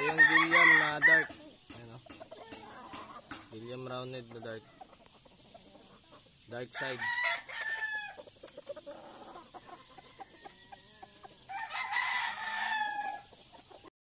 Ito yung William na dark. Ayan o. Oh. William rounded na dark. Dark side.